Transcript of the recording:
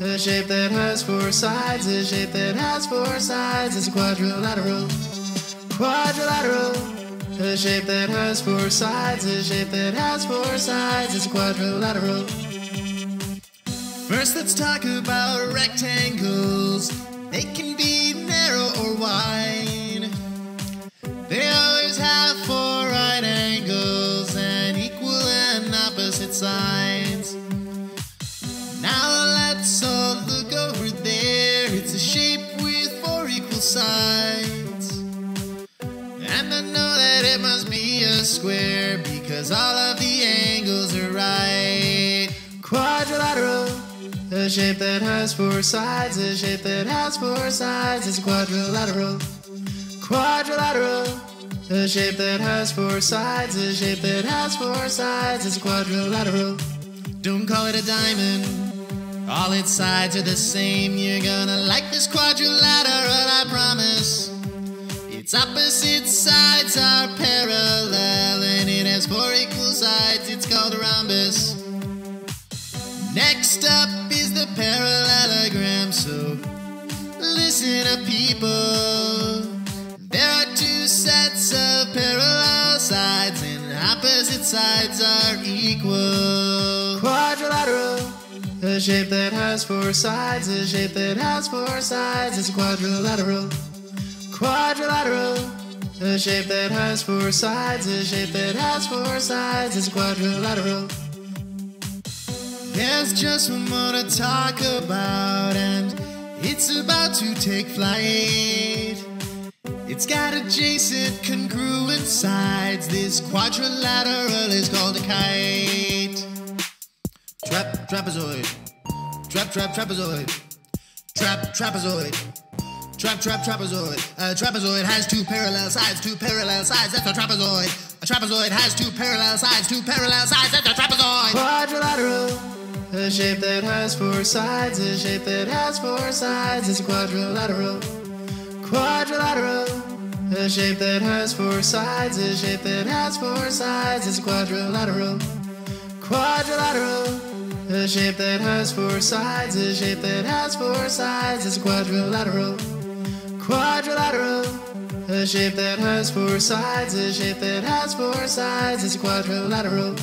A shape that has four sides, a shape that has four sides is a quadrilateral. Quadrilateral. A shape that has four sides, a shape that has four sides is a quadrilateral. First, let's talk about rectangles. They can sides. And I know that it must be a square because all of the angles are right. Quadrilateral. A shape that has four sides, a shape that has four sides is quadrilateral. Quadrilateral. A shape that has four sides, a shape that has four sides is quadrilateral. Don't call it a diamond. All its sides are the same. You're gonna like this quadrilateral. Its opposite sides are parallel, and it has four equal sides. It's called a rhombus. Next up is the parallelogram. So listen up, people. There are two sets of parallel sides, and opposite sides are equal. Quadrilateral. A shape that has four sides, a shape that has four sides is a quadrilateral. Quadrilateral. A shape that has four sides, a shape that has four sides is quadrilateral. There's just one more to talk about, and it's about to take flight. It's got adjacent congruent sides. This quadrilateral is called a kite. Trap, trapezoid. Trap, trap, trapezoid. Trap, trapezoid. Trap, trap, trapezoid. A trapezoid has two parallel sides, two parallel sides. That's a trapezoid. A trapezoid has two parallel sides, two parallel sides. That's a trapezoid. Quadrilateral. A shape that has four sides, a shape that has four sides is a quadrilateral. Quadrilateral. A shape that has four sides, a shape that has four sides is a quadrilateral. Quadrilateral. A shape that has four sides, a shape that has four sides is a quadrilateral. Quadrilateral. A shape that has four sides, a shape that has four sides is a quadrilateral.